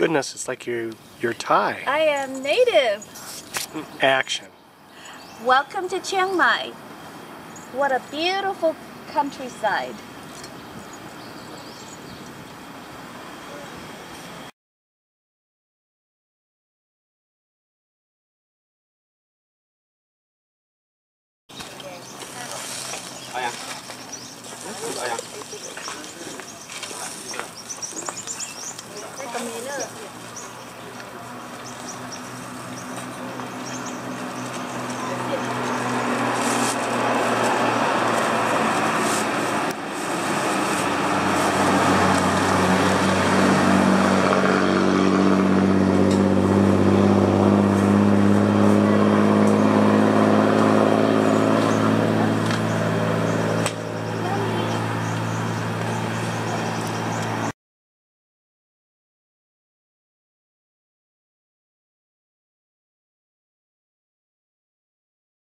Goodness, it's like you, your tie. I am native. Action. Welcome to Chiang Mai. What a beautiful countryside. Oh yeah. Oh yeah. 没了。